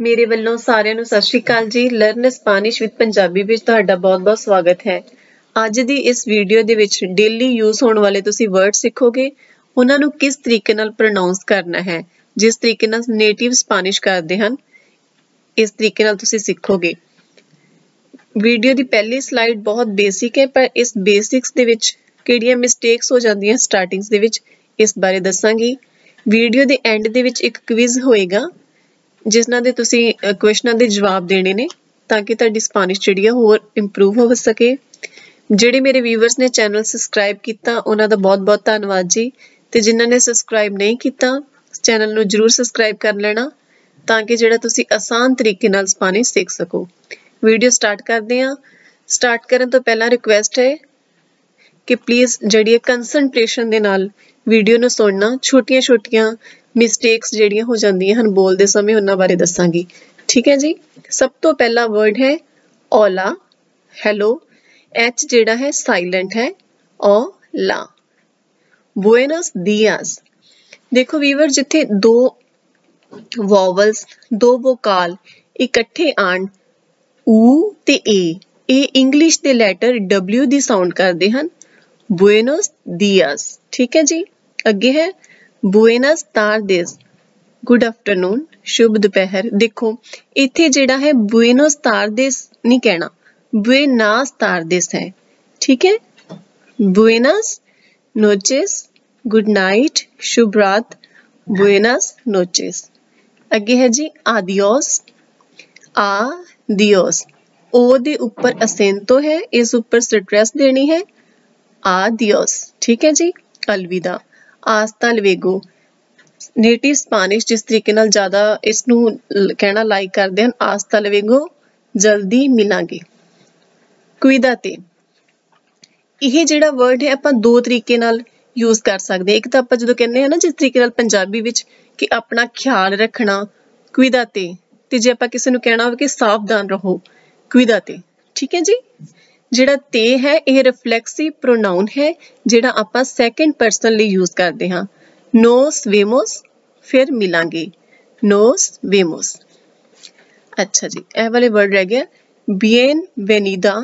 ਮੇਰੇ ਵੱਲੋਂ ਸਾਰਿਆਂ ਨੂੰ ਸਤਿ ਸ਼੍ਰੀ ਅਕਾਲ ਜੀ। ਲਰਨ ਸਪੈਨਿਸ਼ ਵਿਦ ਪੰਜਾਬੀ ਵਿੱਚ ਤੁਹਾਡਾ ਬਹੁਤ-ਬਹੁਤ ਸਵਾਗਤ ਹੈ। ਅੱਜ ਦੀ ਇਸ ਵੀਡੀਓ ਦੇ ਵਿੱਚ ਡੇਲੀ ਯੂਜ਼ ਹੋਣ ਵਾਲੇ ਤੁਸੀਂ ਵਰਡ ਸਿੱਖੋਗੇ। ਉਹਨਾਂ ਨੂੰ ਕਿਸ ਤਰੀਕੇ ਨਾਲ ਪ੍ਰੋਨਾਂਸ ਕਰਨਾ ਹੈ, ਜਿਸ ਤਰੀਕੇ ਨਾਲ ਨੇਟਿਵ ਸਪੈਨਿਸ਼ ਕਰਦੇ ਹਨ, ਇਸ ਤਰੀਕੇ ਨਾਲ ਤੁਸੀਂ ਸਿੱਖੋਗੇ। ਵੀਡੀਓ ਦੀ ਪਹਿਲੀ ਸਲਾਈਡ ਬਹੁਤ ਬੇਸਿਕ ਹੈ, ਪਰ ਇਸ ਬੇਸਿਕਸ ਦੇ ਵਿੱਚ ਕਿਹੜੀਆਂ ਮਿਸਟੇਕਸ ਹੋ ਜਾਂਦੀਆਂ ਸਟਾਰਟਿੰਗਸ ਦੇ ਵਿੱਚ, ਇਸ ਬਾਰੇ ਦੱਸਾਂਗੀ। ਵੀਡੀਓ ਦੇ ਐਂਡ ਦੇ ਵਿੱਚ ਇੱਕ ਕੁਇਜ਼ ਹੋਏਗਾ। ਜਿਸ ਦੇ ਤੁਸੀਂ ਕੁਐਸਚਨਾਂ ਦੇ ਜਵਾਬ ਦੇਣੇ ਨੇ, ਤਾਂ ਕਿ ਤੁਹਾਡੀ ਸਪੈਨਿਸ਼ ਜਿਹੜੀ ਆ ਹੋਰ ਇੰਪਰੂਵ ਹੋ ਸਕੇ। ਜਿਹੜੇ ਮੇਰੇ ਵੀਵਰਸ ਨੇ ਚੈਨਲ ਸਬਸਕ੍ਰਾਈਬ ਕੀਤਾ, ਉਹਨਾਂ ਦਾ ਬਹੁਤ-ਬਹੁਤ ਧੰਨਵਾਦ ਜੀ। ਤੇ ਜਿਨ੍ਹਾਂ ਨੇ ਸਬਸਕ੍ਰਾਈਬ ਨਹੀਂ ਕੀਤਾ ਚੈਨਲ ਨੂੰ ਜਰੂਰ ਸਬਸਕ੍ਰਾਈਬ ਕਰ ਲੈਣਾ, ਤਾਂ ਕਿ ਜਿਹੜਾ ਤੁਸੀਂ ਆਸਾਨ ਤਰੀਕੇ ਨਾਲ ਸਪੈਨਿਸ਼ ਸਿੱਖ ਸਕੋ। ਵੀਡੀਓ ਸਟਾਰਟ ਕਰਦੇ ਹਾਂ। ਸਟਾਰਟ ਕਰਨ ਤੋਂ ਪਹਿਲਾਂ ਰਿਕੁਐਸਟ ਹੈ ਕਿ ਪਲੀਜ਼ ਜਿਹੜੀ ਹੈ ਕਨਸੈਂਟ੍ਰੇਸ਼ਨ ਦੇ ਨਾਲ ਵੀਡੀਓ ਨੂੰ ਸੁਣਨਾ, ਛੋਟੀਆਂ-ਛੋਟੀਆਂ ਮਿਸਟੇਕਸ ਜਿਹੜੀਆਂ ਹੋ ਜਾਂਦੀਆਂ ਹਨ, ਬੋਲਦੇ ਸਮੇਂ ਉਹਨਾਂ ਬਾਰੇ ਦੱਸਾਂਗੀ। ਠੀਕ ਹੈ ਜੀ? ਸਭ ਤੋਂ ਪਹਿਲਾ ਵਰਡ ਹੈ ਓਲਾ ਹੈਲੋ ਐਚ ਜਿਹੜਾ ਹੈ ਸਾਇਲੈਂਟ ਹੈ ਓ ਲਾ ਬੁਏਨਸ ਦੀਆਸ ਦੇਖੋ ਵੀਵਰ, ਜਿੱਥੇ ਦੋ ਵੋਵਲਸ ਦੋ ਵੋਕਾਲ ਇਕੱਠੇ ਆਣ ਊ ਤੇ ਏ, ਇਹ ਇੰਗਲਿਸ਼ ਦੇ ਲੈਟਰ W ਦੀ ਸਾਊਂਡ ਕਰਦੇ ਹਨ। ਬੁਏਨਸ ਦੀਆਸ ਠੀਕ ਹੈ ਜੀ? ਅੱਗੇ ਹੈ ਬੁਏਨਸ ਤਾਰਦੇਸ ਗੁੱਡ ਆਫਟਰਨੂਨ ਸ਼ੁਭ ਦੁਪਹਿਰ ਦੇਖੋ ਇੱਥੇ ਜਿਹੜਾ ਹੈ ਬੁਏਨਸ ਤਾਰਦੇਸ ਨਹੀਂ ਕਹਿਣਾ ਬੁਏਨਾਸ ਤਾਰਦੇਸ ਹੈ ਠੀਕ ਹੈ ਬੁਏਨਸ ਨੋਚੇਸ ਗੁੱਡ ਨਾਈਟ ਸ਼ੁਭ ਰਾਤ ਬੁਏਨਸ ਨੋਚੇਸ ਅੱਗੇ ਹੈ ਜੀ ਆਦੀਓਸ ਆ ਦਿਓਸ ਉਹ ਦੇ ਉੱਪਰ ਅਸੈਂਟੋ ਹੈ ਇਸ ਉੱਪਰ ਸਟ੍ਰੈਸ ਦੇਣੀ ਹੈ ਆ ਦਿਓਸ ਠੀਕ ਹੈ ਜੀ ਅਲਵਿਦਾ ਆਸਤਾ ਲਵੇਗੋ। ਨੇਟਿਵ ਸਪੈਨਿਸ਼ ਜਿਸ ਤਰੀਕੇ ਨਾਲ ਜ਼ਿਆਦਾ ਇਸ ਨੂੰ ਕਹਿਣਾ ਲਾਈਕ ਕਰਦੇ ਹਨ, ਆਸਤਾ ਲਵੇਗੋ, ਜਲਦੀ ਮਿਲਾਂਗੇ। ਕੁਇਦਾਤੇ ਇਹ ਜਿਹੜਾ ਵਰਡ ਹੈ, ਆਪਾਂ ਦੋ ਤਰੀਕੇ ਨਾਲ ਯੂਜ਼ ਕਰ ਸਕਦੇ ਹਾਂ। ਇੱਕ ਤਾਂ ਆਪਾਂ ਜਦੋਂ ਕਹਿੰਦੇ ਹਾਂ ਨਾ, ਜਿਸ ਤਰੀਕੇ ਨਾਲ ਪੰਜਾਬੀ ਵਿੱਚ ਕਿ ਆਪਣਾ ਖਿਆਲ ਰੱਖਣਾ ਕੁਇਦਾਤੇ ਤੇ। ਜੇ ਆਪਾਂ ਕਿਸੇ ਨੂੰ ਕਹਿਣਾ ਹੋਵੇ ਕਿ ਸਾਵਧਾਨ ਰਹੋ ਕੁਇਦਾਤੇ ਠੀਕ ਹੈ ਜੀ? ਜਿਹੜਾ ਤੇ ਹੈ, ਇਹ ਰਿਫਲੈਕਸਿਵ ਪ੍ਰੋਨਾਉਨ ਹੈ, ਜਿਹੜਾ ਆਪਾਂ ਸੈਕੰਡ ਪਰਸਨ ਲਈ ਯੂਜ਼ ਕਰਦੇ ਹਾਂ। ਨੋਸ ਵੇਮੋਸ ਫਿਰ ਮਿਲਾਂਗੇ। ਨੋਸ ਵੇਮੋਸ ਅੱਛਾ ਜੀ, ਇਹ ਵਾਲੇ ਵਰਡ ਰਹਿ ਗਿਆ ਬੀਨ ਵੈਨੀਦਾ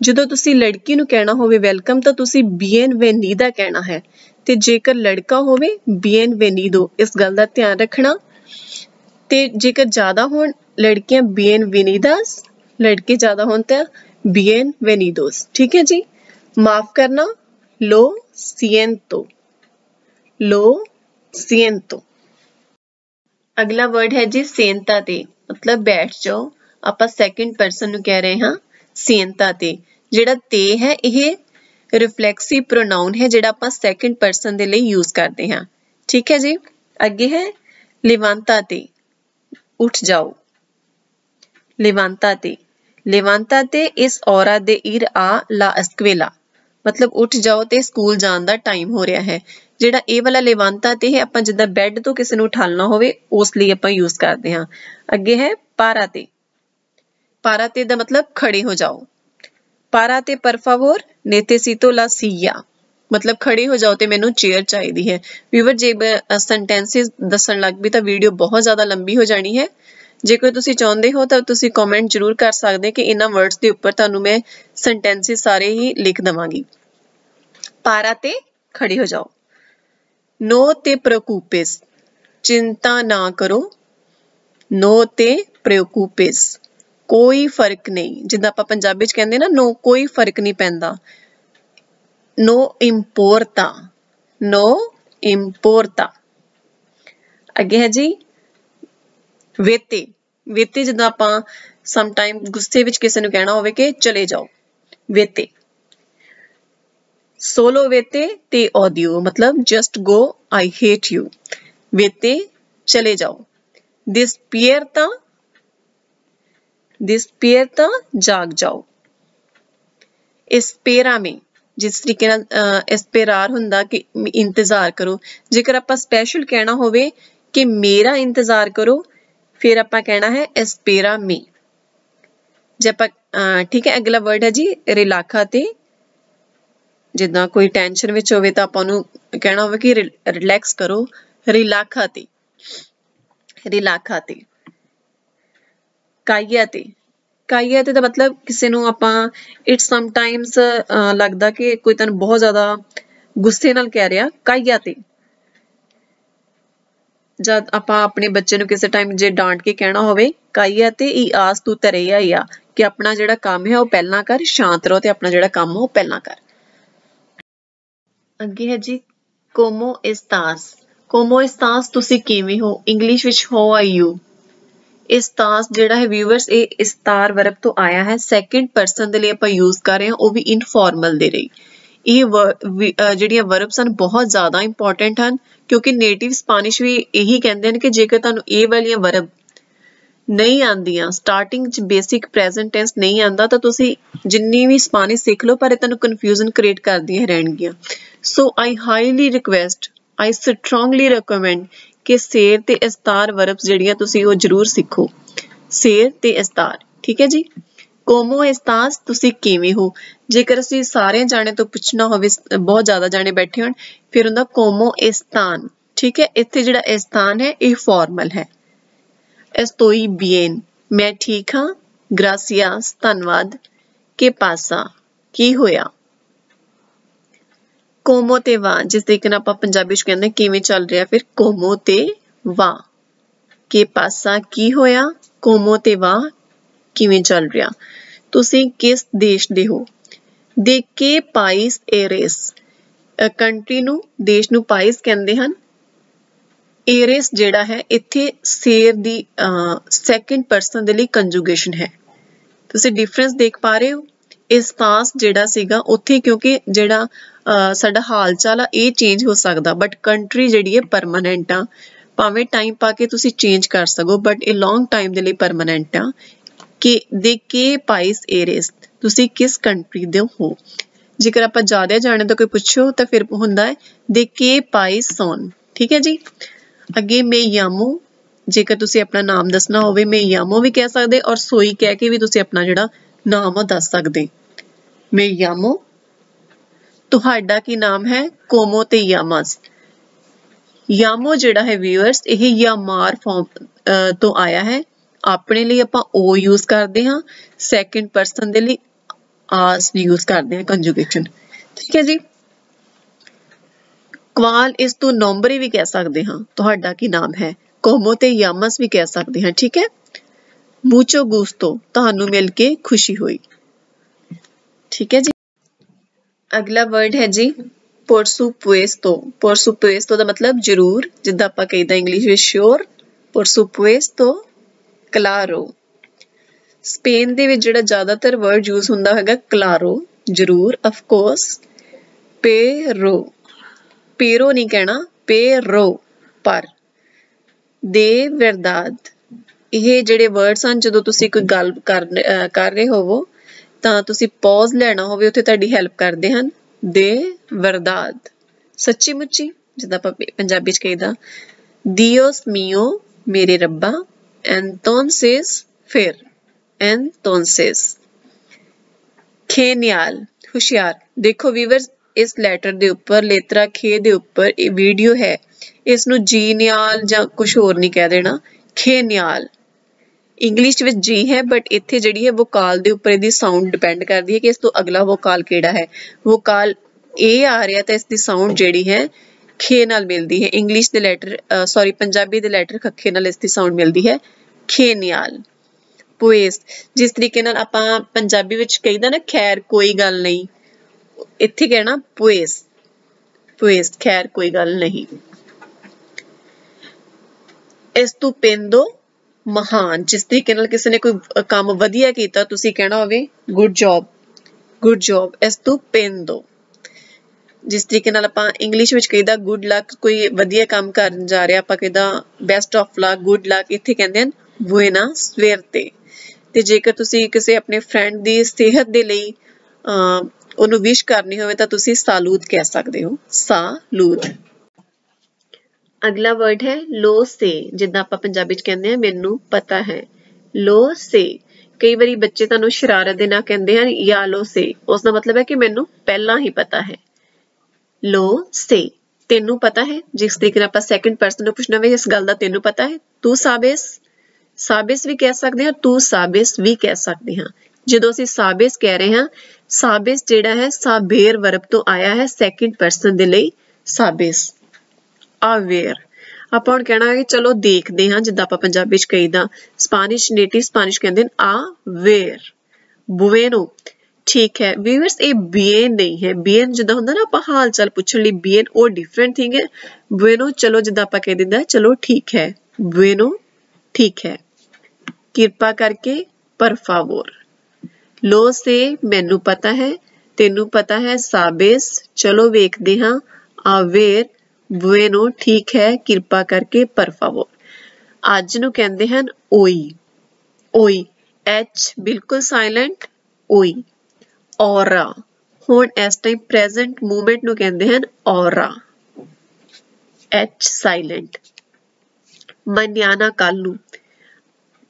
ਜਦੋਂ ਤੁਸੀਂ ਲੜਕੀ ਨੂੰ ਕਹਿਣਾ ਹੋਵੇ ਵੈਲਕਮ ਤਾਂ ਤੁਸੀਂ ਬੀਨ ਵੈਨੀਦਾ ਕਹਿਣਾ ਹੈ। ਤੇ ਜੇਕਰ ਲੜਕਾ ਹੋਵੇ ਬੀਨ ਵੈਨੀਦੋ ਇਸ ਗੱਲ ਦਾ ਧਿਆਨ ਰੱਖਣਾ। ਤੇ ਜੇਕਰ ਜ਼ਿਆਦਾ ਹੋਣ, ਲੜਕੀਆਂ ਬੀਨ ਵੈਨੀਦਾਸ ਲੜਕੇ ਜ਼ਿਆਦਾ ਹੋਣ ਤਾਂ ਬੀਨ ਵੈਨੀਦੋਸ ਠੀਕ ਹੈ ਜੀ ਮਾਫ ਕਰਨਾ ਲੋ ਸਿਏਂਤੋ ਲੋ ਸਿਏਂਤੋ ਅਗਲਾ ਵਰਡ ਹੈ ਜੀ ਸੇਂਤਾ ਤੇ ਮਤਲਬ ਬੈਠ ਜਾਓ ਆਪਾਂ ਸੈਕੰਡ ਪਰਸਨ ਨੂੰ ਕਹਿ ਰਹੇ ਹਾਂ ਸੇਂਤਾ ਤੇ ਜਿਹੜਾ ਤੇ ਹੈ ਇਹ ਰਿਫਲੈਕਸਿਵ ਪ੍ਰੋਨਾਉਨ ਹੈ ਜਿਹੜਾ ਆਪਾਂ ਸੈਕੰਡ ਪਰਸਨ ਦੇ ਲਈ ਯੂਜ਼ ਕਰਦੇ ਹਾਂ ਠੀਕ ਹੈ ਜੀ ਅੱਗੇ ਹੈ ਲਿਵਾਂਤਾ ਤੇ ਉੱਠ ਜਾਓ ਲਿਵਾਂਤਾ ਤੇ ਲਿਵਾਂਤਾ ਤੇ ਇਸ ਔਰਾ ਦੇ ਇਰ ਆ ਲਾ ਮਤਲਬ ਉੱਠ ਜਾਓ ਤੇ ਸਕੂਲ ਜਾਣ ਦਾ ਟਾਈਮ ਹੋ ਰਿਹਾ ਹੈ। ਜਿਹੜਾ ਇਹ ਵਾਲਾ ਲਿਵਾਂਤਾ ਤੇ ਹੈ, ਆਪਾਂ ਜਿੱਦਾਂ ਬੈੱਡ ਤੋਂ ਕਿਸੇ ਨੂੰ ਉਠਾਲਣਾ ਹੋਵੇ, ਉਸ ਲਈ ਆਪਾਂ ਯੂਜ਼ ਕਰਦੇ ਹਾਂ। ਅੱਗੇ ਹੈ ਪਾਰਾ ਤੇ। ਪਾਰਾ ਤੇ ਦਾ ਮਤਲਬ ਖੜੇ ਹੋ ਜਾਓ। ਪਾਰਾ ਤੇ ਪਰ ਫਾਵੋਰ ਨੇਤੇਸੀਤੋ ਲਾ ਸੀਆ। ਮਤਲਬ ਖੜੇ ਹੋ ਜਾਓ ਤੇ ਮੈਨੂੰ ਚੇਅਰ ਚਾਹੀਦੀ ਹੈ। ਵੀਵਰ ਜੇ ਸੈਂਟੈਂਸਸ ਦੱਸਣ ਲੱਗ ਵੀ ਤਾਂ ਵੀਡੀਓ ਬਹੁਤ ਜ਼ਿਆਦਾ ਲੰਬੀ ਹੋ ਜਾਣੀ ਹੈ। ਜੇ ਕੋਈ ਤੁਸੀਂ ਚਾਹੁੰਦੇ ਹੋ, ਤਾਂ ਤੁਸੀਂ ਕਮੈਂਟ ਜ਼ਰੂਰ ਕਰ ਸਕਦੇ ਕਿ ਇਹਨਾਂ ਵਰਡਸ ਦੇ ਉੱਪਰ ਤੁਹਾਨੂੰ ਮੈਂ ਸੈਂਟੈਂਸਿਸ ਸਾਰੇ ਹੀ ਲਿਖ ਦਵਾਂਗੀ। ਪਾਰਾ ਤੇ ਖੜੇ ਹੋ ਜਾਓ। ਨੋ ਤੇ ਪ੍ਰੋਕੂਪਿਸ, ਚਿੰਤਾ ਨਾ ਕਰੋ। ਨੋ ਤੇ ਪ੍ਰੋਕੂਪਿਸ, ਕੋਈ ਫ਼ਰਕ ਨਹੀਂ। ਜਿੱਦਾਂ ਆਪਾਂ ਪੰਜਾਬੀ ਚ ਕਹਿੰਦੇ ਨਾ, ਨੋ, ਕੋਈ ਫ਼ਰਕ ਨਹੀਂ ਪੈਂਦਾ। ਨੋ ਇੰਪੋਰਟਾ ਨੋ ਇੰਪੋਰਟਾ ਅੱਗੇ ਹੈ ਜੀ। ਵੇਤੇ ਵੇਤੇ ਜਦੋਂ ਆਪਾਂ ਸਮ ਟਾਈਮ ਗੁੱਸੇ ਵਿੱਚ ਕਿਸੇ ਨੂੰ ਕਹਿਣਾ ਹੋਵੇ ਕਿ ਚਲੇ ਜਾਓ, ਵੇਤੇ। ਸੋਲੋ ਵੇਤੇ ਤੇ ਆਡੀਓ ਮਤਲਬ just go I hate you ਵੇਤੇ, ਚਲੇ ਜਾਓ। ਦਿਸਪੀਅਰਤਾ ਦਿਸਪੀਅਰਤਾ ਜਾਗ ਜਾਓ। ਇਸਪੇਰਾ ਮੇ, ਜਿਸ ਤਰੀਕੇ ਨਾਲ ਇਸਪੇਰਾਰ ਹੁੰਦਾ ਕਿ ਇੰਤਜ਼ਾਰ ਕਰੋ। ਜੇਕਰ ਆਪਾਂ ਸਪੈਸ਼ਲ ਕਹਿਣਾ ਹੋਵੇ ਕਿ ਮੇਰਾ ਇੰਤਜ਼ਾਰ ਕਰੋ ਫਿਰ ਆਪਾਂ ਕਹਿਣਾ ਹੈ ਐਸਪੇਰਾ ਮੀ ਜੇ ਆਪਾਂ ਠੀਕ ਹੈ, ਅਗਲਾ ਵਰਡ ਹੈ ਜੀ ਰਿਲਾਖਾ ਤੇ। ਜਿੱਦਾਂ ਕੋਈ ਟੈਨਸ਼ਨ ਵਿੱਚ ਹੋਵੇ ਤਾਂ ਆਪਾਂ ਨੂੰ ਕਹਿਣਾ ਹੋਵੇ ਕਿ ਰਿਲੈਕਸ ਕਰੋ। ਰਿਲਾਖਾ ਤੇ। ਰਿਲਾਖਾ ਤੇ। ਕਾਇਆ ਤੇ। ਕਾਇਆ ਤੇ ਦਾ ਮਤਲਬ ਕਿਸੇ ਨੂੰ ਆਪਾਂ ਇਟ ਸਮਟਾਈਮਸ ਲੱਗਦਾ ਕਿ ਕੋਈ ਤੁਹਾਨੂੰ ਬਹੁਤ ਜ਼ਿਆਦਾ ਗੁੱਸੇ ਨਾਲ ਕਹਿ ਰਿਹਾ। ਕਾਇਆ ਤੇ। ਜਦ ਆਪਾਂ ਆਪਣੇ ਬੱਚੇ ਨੂੰ ਕਿਸੇ ਟਾਈਮ ਜੇ ਡਾਂਟ ਕੇ ਕਹਿਣਾ ਹੋਵੇ ਕਾਇਆ ਤੇ ਈ ਆਸ ਤੂੰ ਤਰੇ ਆ ਕਿ ਆਪਣਾ ਜਿਹੜਾ ਕੰਮ ਹੈ ਉਹ ਪਹਿਲਾਂ ਕਰ, ਸ਼ਾਂਤ ਰਹੋ ਤੇ ਆਪਣਾ ਜਿਹੜਾ ਕੰਮ ਉਹ ਪਹਿਲਾਂ ਕਰ। ਅੱਗੇ ਹੈ ਜੀ, ਕੋਮੋ ਇਸਤਾਸ ਕੋਮੋ ਇਸਤਾਸ ਤੁਸੀਂ ਕਿਵੇਂ ਹੋ? ਇੰਗਲਿਸ਼ ਵਿੱਚ ਹਾਊ ਆਰ ਯੂ ਇਸਤਾਸ ਜਿਹੜਾ ਹੈ ਵਿਊਅਰਸ ਇਹ ਇਸਤਾਰ ਵਰਬ ਤੋਂ ਆਇਆ ਹੈ। ਸੈਕਿੰਡ ਪਰਸਨ ਦੇ ਲਈ ਆਪਾਂ ਯੂਜ਼ ਕਰ ਰਹੇ ਹਾਂ, ਉਹ ਵੀ ਇਨਫਾਰਮਲ ਦੇ ਲਈ। ਇਹ ਜਿਹੜੀਆਂ ਵਰਬਸ ਹਨ, ਬਹੁਤ ਜ਼ਿਆਦਾ ਇੰਪੋਰਟੈਂਟ ਹਨ, ਕਿਉਂਕਿ ਨੇਟਿਵ ਸਪੈਨਿਸ਼ ਵੀ ਇਹੀ ਕਹਿੰਦੇ ਹਨ ਕਿ ਜੇਕਰ ਤੁਹਾਨੂੰ ਇਹ ਵਾਲੀਆਂ ਵਰਬ ਨਹੀਂ ਆਂਦੀਆਂ ਸਟਾਰਟਿੰਗ ਚ ਬੇਸਿਕ ਪ੍ਰੈਜ਼ੈਂਟ ਟੈਂਸ ਨਹੀਂ ਆਂਦਾ ਤਾਂ ਤੁਸੀਂ ਜਿੰਨੀ ਵੀ ਸਪੈਨਿਸ਼ ਸਿੱਖ ਲਓ, ਪਰ ਇਹ ਤੁਹਾਨੂੰ ਕਨਫਿਊਜ਼ਨ ਕ੍ਰੀਏਟ ਕਰਦੀਆਂ ਰਹਿਣਗੀਆਂ। So I highly request I strongly recommend ਕਿ ਸੇਰ ਤੇ ਇਸਤਾਰ ਵਰਬਸ ਜਿਹੜੀਆਂ ਤੁਸੀਂ ਉਹ ਜ਼ਰੂਰ ਸਿੱਖੋ। ਸੇਰ ਤੇ ਇਸਤਾਰ, ਠੀਕ ਹੈ ਜੀ? ਕੋਮੋ ਇਸਤਾਸ ਤੁਸੀਂ ਕਿਵੇਂ ਹੋ? ਜੇਕਰ ਅਸੀਂ ਸਾਰੇ ਜਾਣੇ ਤੋਂ ਪੁੱਛਣਾ ਹੋਵੇ ਬਹੁਤ ਜ਼ਿਆਦਾ ਜਾਣੇ ਬੈਠੇ ਹੋਣ, ਫਿਰ ਹੁੰਦਾ ਕੋਮੋ ਇਸਤਾਨ ਠੀਕ ਹੈ? ਇੱਥੇ ਜਿਹੜਾ ਇਸਤਾਨ ਹੈ, ਇਹ ਫਾਰਮਲ ਹੈ। estoy bien ਮੈਂ ਠੀਕ ਹਾਂ? ਗ੍ਰਾਸੀਆਸ, ਧੰਨਵਾਦ। ਕੇ ਪਾਸਾ, ਕੀ ਹੋਇਆ? ਕੋਮੋ ਤੇ ਵਾ, ਜਿਸ ਤਰੀਕੇ ਨਾਲ ਆਪਾਂ ਪੰਜਾਬੀ ਚ ਕਹਿੰਦੇ ਕਿਵੇਂ ਚੱਲ ਰਿਹਾ? ਫਿਰ ਕੋਮੋ ਤੇ ਵਾ। ਕੇ ਪਾਸਾ, ਕੀ ਹੋਇਆ? ਕੋਮੋ ਤੇ ਵਾ, ਕਿਵੇਂ ਚੱਲ ਰਿਹਾ? ਤੁਸੀਂ ਕਿਸ ਦੇਸ਼ ਦੇ ਹੋ? ਦੇ ਕੇ ਪਾਈਸ ਏਰੇਸ। ਕੰਟਰੀ ਨੂੰ, ਦੇਸ਼ ਨੂੰ ਪਾਈਸ ਕਹਿੰਦੇ ਹਨ। ਏਰੇਸ ਜਿਹੜਾ ਹੈ, ਇੱਥੇ ਸੇਰ ਦੀ ਸੈਕੰਡ ਪਰਸਨ ਦੇ ਲਈ ਕੰਜੂਗੇਸ਼ਨ ਹੈ। ਤੁਸੀਂ ਡਿਫਰੈਂਸ ਦੇਖ ਪਾ ਰਹੇ ਹੋ? ਇਸ ਪਾਸ ਜਿਹੜਾ ਸੀਗਾ, ਉੱਥੇ ਕਿਉਂਕਿ ਜਿਹੜਾ ਸਾਡਾ ਹਾਲ ਚਾਲ ਆ, ਇਹ ਚੇਂਜ ਹੋ ਸਕਦਾ। ਬਟ ਕੰਟਰੀ ਜਿਹੜੀ ਹੈ ਪਰਮਨੈਂਟ ਆ। ਭਾਵੇਂ ਟਾਈਮ ਪਾ ਕੇ ਤੁਸੀਂ ਚੇਂਜ ਕਰ ਸਕੋ ਬਟ ਇਹ ਲੌਂਗ ਟਾਈਮ ਦੇ ਲਈ ਪਰਮਨੈਂਟ ਆ। ਕਿ ਦੇ ਕੇ ਪਾਈਸ ਏਰੇਸ ਤੁਸੀਂ ਕਿਸ ਕੰਟਰੀ ਦੇ ਹੋ? ਜੇਕਰ ਆਪਾਂ ਜ਼ਿਆਦਾ ਜਾਣੇ ਤਾਂ ਕੋਈ ਪੁੱਛੋ, ਤਾਂ ਫਿਰ ਹੁੰਦਾ ਹੈ, ਦੇ ਕੇ ਪਾਈਸ ਸੋਨ ਠੀਕ ਹੈ ਜੀ? ਅੱਗੇ ਮੈਂ ਯਾਮੋ, ਜੇਕਰ ਤੁਸੀਂ ਆਪਣਾ ਨਾਮ ਦੱਸਣਾ ਹੋਵੇ, ਮੈਂ ਯਾਮੋ ਵੀ ਕਹਿ ਸਕਦੇ ਔਰ ਸੋਈ ਕਹਿ ਕੇ ਵੀ ਤੁਸੀਂ ਆਪਣਾ ਜਿਹੜਾ ਨਾਮ ਉਹ ਦੱਸ ਸਕਦੇ। ਮੈਂ ਯਾਮੋ, ਤੁਹਾਡਾ ਕੀ ਨਾਮ ਹੈ? ਕੋਮੋ ਤੇ ਯਾਮਾਸ ਯਾਮੋ ਜਿਹੜਾ ਹੈ ਵੀਅਰਸ ਇਹ ਯਾਮਾਰ ਫਾਰਮ ਤੋਂ ਆਇਆ ਹੈ। ਆਪਣੇ ਲਈ ਆਪਾਂ ਉਹ ਯੂਜ਼ ਕਰਦੇ ਹਾਂ ਸੈਕਿੰਡ ਪਰਸਨ ਦੇ ਲਈ ਆਸ ਯੂਜ਼ ਕਰਦੇ ਹਾਂ ਕੰਜੂਗੇਸ਼ਨ ਠੀਕ ਹੈ ਜੀ? ਕਵਾਲ ਇਸ ਤੋਂ ਨੰਬਰੀ ਵੀ ਕਹਿ ਸਕਦੇ ਹਾਂ, ਤੁਹਾਡਾ ਕੀ ਨਾਮ ਹੈ? ਕੋਮੋ ਤੇ ਯਾਮਸ ਵੀ ਕਹਿ ਸਕਦੇ ਹਾਂ, ਠੀਕ ਹੈ? ਮੂਚੋ ਗੁਸਤੋ, ਤੁਹਾਨੂੰ ਮਿਲ ਕੇ ਖੁਸ਼ੀ ਹੋਈ। ਠੀਕ ਹੈ ਜੀ? ਅਗਲਾ ਵਰਡ ਹੈ ਜੀ ਪੋਰਸੂਪੁਏਸਤੋ ਪੋਰਸੂਪੁਏਸਤੋ ਦਾ ਮਤਲਬ ਜ਼ਰੂਰ, ਜਿੱਦਾਂ ਆਪਾਂ ਕਹਿੰਦਾ ਇੰਗਲਿਸ਼ ਵਿੱਚ ਸ਼ੋਰ ਪੋਰਸੂਪੁਏਸਤੋ ਕਲਾਰੋ। ਸਪੇਨ ਦੇ ਵਿੱਚ ਜਿਹੜਾ ਜ਼ਿਆਦਾਤਰ ਵਰਡ ਯੂਜ਼ ਹੁੰਦਾ ਹੈਗਾ ਕਲਾਰੋ, ਜ਼ਰੂਰ ਆਫ ਕੋਰਸ ਪੇਰੋ। ਪੇਰੋ ਨਹੀਂ ਕਹਿਣਾ, ਪੇਰੋ, ਪਰ। ਦੇ ਵਰਦਾਦ। ਇਹ ਜਿਹੜੇ ਵਰਡਸ ਹਨ, ਜਦੋਂ ਤੁਸੀਂ ਕੋਈ ਗੱਲ ਕਰ ਰਹੇ ਹੋਵੋ, ਤਾਂ ਤੁਸੀਂ ਪੌਜ਼ ਲੈਣਾ ਹੋਵੇ, ਉੱਥੇ ਤੁਹਾਡੀ ਹੈਲਪ ਕਰਦੇ ਹਨ। ਦੇ ਵਰਦਾਦ। ਸੱਚੀ ਮੁੱਚੀ, ਜਿੱਦਾਂ ਆਪਾਂ ਪੰਜਾਬੀ ਚ ਕਹਿੰਦਾ ਦਿਓਸ ਮੀਓ ਮੇਰੇ ਰੱਬਾ ਐਂਟੋਨਸਿਸ ਫਿਰ ਐਂਟੋਨਸਿਸ ਖੇਨਿਆਲ ਹੁਸ਼ਿਆਰ ਦੇਖੋ ਵੀਵਰਸ ਇਸ ਲੈਟਰ ਦੇ ਉੱਪਰ ਲੇਤਰਾ ਖੇ ਦੇ ਉੱਪਰ ਇਹ ਵੀਡੀਓ ਹੈ ਇਸ ਨੂੰ ਜੀਨਿਆਲ ਜਾਂ ਕੁਝ ਹੋਰ ਨਹੀਂ ਕਹਿ ਦੇਣਾ ਖੇਨਿਆਲ ਇੰਗਲਿਸ਼ ਵਿੱਚ ਜੀ ਹੈ ਬਟ ਇੱਥੇ ਜਿਹੜੀ ਹੈ ਵੋਕਾਲ ਦੇ ਉੱਪਰ ਇਹਦੀ ਸਾਊਂਡ ਡਿਪੈਂਡ ਕਰਦੀ ਹੈ ਕਿ ਇਸ ਤੋਂ ਅਗਲਾ ਵੋਕਾਲ ਕਿਹੜਾ ਹੈ? ਵੋਕਾਲ ਇਹ ਆ ਰਿਹਾ ਤਾਂ ਇਸ ਦੀ ਸਾਊਂਡ ਜਿਹੜੀ ਹੈ ਖੇ ਨਾਲ ਮਿਲਦੀ ਹੈ ਇੰਗਲਿਸ਼ ਦੇ ਲੈਟਰ ਸੌਰੀ ਪੰਜਾਬੀ ਦੇ ਲੈਟਰ ਖੱਖੇ ਨਾਲ ਇਸ ਦੀ ਸਾਊਂਡ ਮਿਲਦੀ ਹੈ ਖੇਨਿਆਲ ਪੋਇਸ ਜਿਸ ਤਰੀਕੇ ਨਾਲ ਆਪਾਂ ਪੰਜਾਬੀ ਵਿੱਚ ਕਹਿੰਦਾ ਨਾ, ਖੈਰ ਕੋਈ ਗੱਲ ਨਹੀਂ, ਇੱਥੇ ਕਹਿਣਾ ਪੋਇਸ ਪੋਇਸ ਖੈਰ ਕੋਈ ਗੱਲ ਨਹੀਂ। estupendo ਮਹਾਨ, ਜਿਸ ਤਰੀਕੇ ਨਾਲ ਕਿਸੇ ਨੇ ਕੋਈ ਕੰਮ ਵਧੀਆ ਕੀਤਾ, ਤੁਸੀਂ ਕਹਿਣਾ ਹੋਵੇ good job good job estupendo ਜਿਸ ਤਰੀਕੇ ਨਾਲ ਆਪਾਂ ਇੰਗਲਿਸ਼ ਵਿੱਚ ਕਹਿੰਦਾ ਗੁੱਡ ਲੱਕ ਕੋਈ ਵਧੀਆ ਕੰਮ ਕਰਨ ਜਾ ਰਿਹਾ, ਆਪਾਂ ਕਹਿੰਦਾ best of luck good luck ਇੱਥੇ ਕਹਿੰਦੇ ਹਨ ਬੁਏਨਾ ਸਵੇਰਤੇ ਤੇ ਜੇਕਰ ਤੁਸੀਂ ਕਿਸੇ ਆਪਣੇ ਫਰੈਂਡ ਦੀ ਸਿਹਤ ਦੇ ਲਈ ਉਹਨੂੰ ਵਿਸ਼ ਕਰਨੀ ਹੋਵੇ ਤਾਂ ਤੁਸੀਂ ਸਾਲੂਦ ਕਹਿ ਸਕਦੇ ਹੋ। ਸਾਲੂਦ ਅਗਲਾ ਵਰਡ ਹੈ ਲੋ ਸੇ ਜਿੱਦਾਂ ਆਪਾਂ ਪੰਜਾਬੀ ਚ ਕਹਿੰਦੇ ਆ ਮੈਨੂੰ ਪਤਾ ਹੈ। ਲੋ ਸੇ ਕਈ ਵਾਰੀ ਬੱਚੇ ਤੁਹਾਨੂੰ ਸ਼ਰਾਰਤ ਦੇ ਨਾਲ ਕਹਿੰਦੇ ਹਨ, ਯਾ ਲੋ ਸੇ ਉਸ ਦਾ ਮਤਲਬ ਹੈ ਕਿ ਮੈਨੂੰ ਪਹਿਲਾਂ ਹੀ ਪਤਾ ਹੈ। ਲੋ ਸੇ ਤੈਨੂੰ ਪਤਾ ਹੈ, ਜਿਸ ਤਰੀਕੇ ਨਾਲ ਆਪਾਂ ਸੈਕੰਡ ਪਰਸਨ ਨੂੰ ਪੁੱਛਣਾ ਵੇ, ਇਸ ਗੱਲ ਦਾ ਤੈਨੂੰ ਪਤਾ ਹੈ। ਤੂੰ ਸਾਬੇਸ। ਸਾਬਿਸ ਵੀ ਕਹਿ ਸਕਦੇ ਹਾਂ, ਤੂੰ ਸਾਬਿਸ ਵੀ ਕਹਿ ਸਕਦੇ ਹਾਂ। ਜਦੋਂ ਅਸੀਂ ਸਾਬਿਸ ਕਹਿ ਰਹੇ ਹਾਂ, ਸਾਬਿਸ ਜਿਹੜਾ ਹੈ, ਸਾਬੇਰ ਵਰਬ ਤੋਂ ਆਇਆ ਹੈ ਸੈਕਿੰਡ ਪਰਸਨ ਦੇ ਲਈ ਸਾਬਿਸ। ਅਵੇਅਰ ਆਪਾਂ ਹੁਣ ਕਹਿਣਾ ਹੈ ਕਿ ਚਲੋ ਦੇਖਦੇ ਹਾਂ, ਜਿੱਦਾਂ ਆਪਾਂ ਪੰਜਾਬੀ ਚ ਕਹੀਦਾ, ਸਪੈਨਿਸ਼ ਨੇਟਿਵ ਸਪੈਨਿਸ਼ ਕਹਿੰਦੇ ਨੇ ਆ ਬੁਵੇਨੋ। ਠੀਕ ਹੈ। ਵੀਵਰਸ ਇਹ ਬੀਐਨ ਨਹੀਂ ਹੈ। ਬੀਐਨ ਜਿੱਦਾਂ ਹੁੰਦਾ ਨਾ, ਆਪਾਂ ਹਾਲ ਚਾਲ ਪੁੱਛਣ ਲਈ ਬੀਐਨ ਉਹ ਡਿਫਰੈਂਟ ਥਿੰਗ ਹੈ। ਬੁਵੇਨੋ ਚਲੋ ਜਿੱਦਾਂ ਆਪਾਂ ਕਹਿ ਦਿੰਦਾ ਚਲੋ ਠੀਕ ਹੈ। ਬੁਵੇਨੋ ਠੀਕ ਹੈ। ਕਿਰਪਾ ਕਰਕੇ, ਪਰ ਫਾਵੋਰ ਲੋ ਸੇ, ਮੈਨੂੰ ਪਤਾ ਹੈ, ਤੈਨੂੰ ਪਤਾ ਹੈ, ਸਾਬੇਸ। ਚਲੋ ਵੇਖਦੇ ਹਾਂ। ਆਵੇਰ ਬੁਏਨੋ ਠੀਕ ਹੈ, ਕਿਰਪਾ ਕਰਕੇ, ਪਰ ਫਾਵੋਰ ਅੱਜ ਨੂੰ ਕਹਿੰਦੇ ਹਨ, ਓਈ। ਓਈ। ਐਚ ਬਿਲਕੁਲ ਸਾਇਲੈਂਟ ਓਈ। ਔਰਾ। ਹੁਣ ਇਸ ਟਾਈਮ ਪ੍ਰੈਜ਼ੈਂਟ ਮੂਮੈਂਟ ਨੂੰ ਕਹਿੰਦੇ ਹਨ ਔਰਾ। ਐਚ ਸਾਇਲੈਂਟ ਮਨਿਆਣਾ ਕੱਲ। ਨੂੰ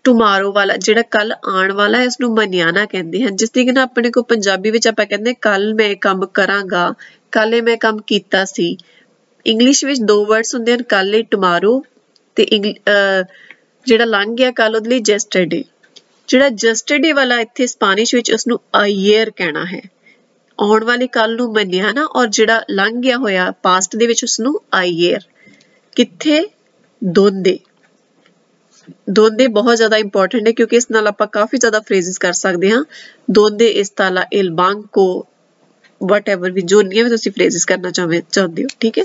ਟੁਮਾਰੋ ਵਾਲਾ, ਜਿਹੜਾ ਕੱਲ ਆਉਣ ਵਾਲਾ ਇਸ ਨੂੰ ਮਨਿਆਣਾ ਕਹਿੰਦੇ ਹਨ। ਜਿਸ ਦੀ ਕਿ ਆਪਣੇ ਕੋ ਪੰਜਾਬੀ ਵਿੱਚ ਆਪਾਂ ਕਹਿੰਦੇ ਕੱਲ ਮੈਂ ਕੰਮ ਕਰਾਂਗਾ ਕੱਲ ਇਹ ਮੈਂ ਕੰਮ ਕੀਤਾ ਸੀ। ਇੰਗਲਿਸ਼ ਵਿੱਚ ਦੋ ਵਰਡਸ ਹੁੰਦੇ ਹਨ ਕੱਲ ਲਈ ਟੁਮਾਰੋ ਤੇ ਜਿਹੜਾ ਲੰਘ ਗਿਆ ਕੱਲ ਉਹਦੇ ਲਈ ਜੈਸਟਰਡੇ ਜਿਹੜਾ ਜਸਟਰਡੇ ਵਾਲਾ ਇੱਥੇ ਸਪੈਨਿਸ਼ ਵਿੱਚ ਉਸ ਨੂੰ ਅਯਰ ਕਹਿਣਾ ਹੈ। ਆਉਣ ਵਾਲੀ ਕੱਲ ਨੂੰ ਮੰਨਿਆ ਨਾ, ਔਰ ਜਿਹੜਾ ਲੰਘ ਗਿਆ ਹੋਇਆ ਪਾਸਟ ਦੇ ਵਿੱਚ ਉਸ ਨੂੰ ਅਯਰ ਕਿੱਥੇ? ਦੋਂਦੇ। ਦੋਂਦੇ ਬਹੁਤ ਜ਼ਿਆਦਾ ਇੰਪੋਰਟੈਂਟ ਹੈ ਕਿਉਂਕਿ ਇਸ ਨਾਲ ਆਪਾਂ ਕਾਫੀ ਜ਼ਿਆਦਾ ਫਰੇਜ਼ਸ ਕਰ ਸਕਦੇ ਹਾਂ। ਦੋਂਦੇ ਇਸ ਤਾਲਾ ਇਲ, ਬਾਂਕੋ ਵਟਐਵਰ ਵੀ ਜੋ ਨਹੀਂ ਵੀ ਤੁਸੀਂ ਫਰੇਜ਼ਸ ਕਰਨਾ ਚਾਹਵੇਂ, ਚਾਹੁੰਦੇ ਹੋ, ਠੀਕ ਹੈ?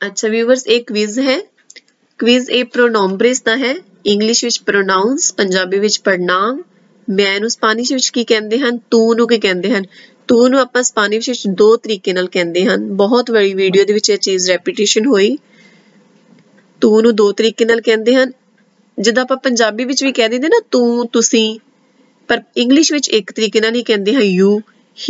ਅੱਛਾ ਵੀਵਰਸ ਇੱਕ ਕੁਇਜ਼ ਹੈ। ਕੁਇਜ਼ ਇਹ ਪ੍ਰੋਨੋਮਬ੍ਰੇਸ ਦਾ ਹੈ। ਇੰਗਲਿਸ਼ ਵਿੱਚ ਪ੍ਰੋਨਾਉਂਸ ਪੰਜਾਬੀ ਵਿੱਚ ਪੜਨਾਮ ਮੈਂ ਨੂੰ ਸਪੈਨਿਸ਼ ਵਿੱਚ ਕੀ ਕਹਿੰਦੇ ਹਨ? ਤੂੰ ਨੂੰ ਕੀ ਕਹਿੰਦੇ ਹਨ? ਤੂੰ ਨੂੰ ਆਪਾਂ ਸਪੈਨਿਸ਼ ਵਿੱਚ ਦੋ ਤਰੀਕੇ ਨਾਲ ਕਹਿੰਦੇ ਹਨ। ਬਹੁਤ ਬੜੀ ਵੀਡੀਓ ਦੇ ਵਿੱਚ ਇਹ ਚੀਜ਼ ਰੈਪੀਟੀਸ਼ਨ ਹੋਈ। ਤੂੰ ਨੂੰ ਦੋ ਤਰੀਕੇ ਨਾਲ ਕਹਿੰਦੇ ਹਨ। ਜਿੱਦਾਂ ਆਪਾਂ ਪੰਜਾਬੀ ਵਿੱਚ ਵੀ ਕਹਿ ਦਿੰਦੇ ਨਾ, ਤੂੰ, ਤੁਸੀਂ, ਪਰ ਇੰਗਲਿਸ਼ ਵਿੱਚ ਇੱਕ ਤਰੀਕੇ ਨਾਲ ਹੀ ਕਹਿੰਦੇ ਹਨ ਯੂ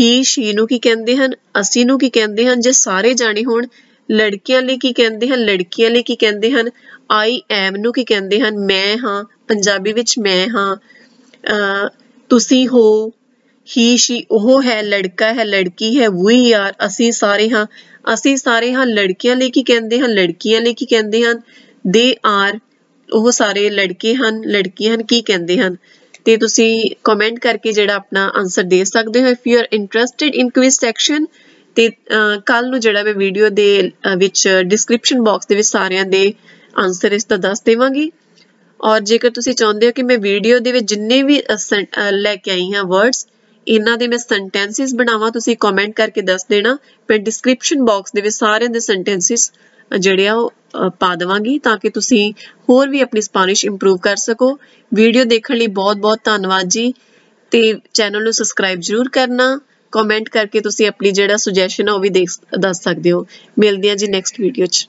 ਹੀ ਸ਼ੀ ਨੂੰ ਕੀ ਕਹਿੰਦੇ ਹਨ, ਅਸੀਂ ਨੂੰ ਕੀ ਕਹਿੰਦੇ ਹਨ, ਜੇ ਸਾਰੇ ਜਾਣੇ ਹੋਣ ਲੜਕੀਆਂ ਲਈ ਕੀ ਕਹਿੰਦੇ ਹਨ? ਲੜਕੀਆਂ ਲਈ ਕੀ ਕਹਿੰਦੇ ਹਨ? ਆਈ ਐਮ ਨੂੰ ਕੀ ਕਹਿੰਦੇ ਹਨ? ਮੈਂ ਹਾਂ। ਪੰਜਾਬੀ ਵਿੱਚ ਮੈਂ ਹਾਂ। ਤੁਸੀਂ ਹੋ। ਹੀ ਸ਼ੀ ਉਹ ਹੈ, ਲੜਕਾ ਹੈ, ਲੜਕੀ ਹੈ। ਵੀ ਆਰ ਅਸੀਂ ਸਾਰੇ ਹਾਂ। ਅਸੀਂ ਸਾਰੇ ਹਾਂ ਲੜਕੀਆਂ ਲਈ ਕੀ ਕਹਿੰਦੇ ਹਨ? ਲੜਕੀਆਂ ਲਈ ਕੀ ਕਹਿੰਦੇ ਹਨ? ਦੇ ਆਰ ਉਹ ਸਾਰੇ ਲੜਕੇ ਹਨ। ਲੜਕੀਆਂ ਹਨ, ਕੀ ਕਹਿੰਦੇ ਹਨ? ਤੇ ਤੁਸੀਂ ਕਮੈਂਟ ਕਰਕੇ ਜਿਹੜਾ ਆਪਣਾ ਆਨਸਰ ਦੇ ਸਕਦੇ ਹੋ। If you are interested in quiz section ਤੇ ਕੱਲ ਨੂੰ ਜਿਹੜਾ ਮੈਂ ਵੀਡੀਓ ਦੇ ਵਿੱਚ ਡਿਸਕ੍ਰਿਪਸ਼ਨ ਬਾਕਸ ਦੇ ਵਿੱਚ ਸਾਰਿਆਂ ਦੇ ਆਨਸਰ ਇਸ ਦਾ ਦੱਸ ਦੇਵਾਂਗੀ। ਔਰ ਜੇਕਰ ਤੁਸੀਂ ਚਾਹੁੰਦੇ ਹੋ ਕਿ ਮੈਂ ਵੀਡੀਓ ਦੇ ਵਿੱਚ ਜਿੰਨੇ ਵੀ ਲੈ ਕੇ ਆਈ ਹਾਂ ਵਰਡਸ ਇਹਨਾਂ ਦੇ ਮੈਂ ਸੈਂਟੈਂਸਿਸ ਬਣਾਵਾਂ, ਤੁਸੀਂ ਕਮੈਂਟ ਕਰਕੇ ਦੱਸ ਦੇਣਾ। ਮੈਂ ਡਿਸਕ੍ਰਿਪਸ਼ਨ ਬਾਕਸ ਦੇ ਵਿੱਚ ਸਾਰਿਆਂ ਦੇ ਸੈਂਟੈਂਸਿਸ ਜਿਹੜੇ ਆ ਉਹ ਪਾ ਦਵਾਂਗੀ ਤਾਂ ਕਿ ਤੁਸੀਂ ਹੋਰ ਵੀ ਆਪਣੀ ਸਪੈਨਿਸ਼ ਇੰਪਰੂਵ ਕਰ ਸਕੋ। ਵੀਡੀਓ ਦੇਖਣ ਲਈ ਬਹੁਤ ਬਹੁਤ ਧੰਨਵਾਦ ਜੀ। ਤੇ ਚੈਨਲ ਨੂੰ ਸਬਸਕ੍ਰਾਈਬ ਜ਼ਰੂਰ ਕਰਨਾ। ਕਮੈਂਟ ਕਰਕੇ ਤੁਸੀਂ ਆਪਣੀ ਜਿਹੜਾ ਸੁਜੈਸ਼ਨ ਆ ਉਹ ਵੀ ਦੱਸ ਸਕਦੇ ਹੋ। ਮਿਲਦੇ ਹਾਂ ਜੀ ਨੈਕਸਟ ਵੀਡੀਓ 'ਚ।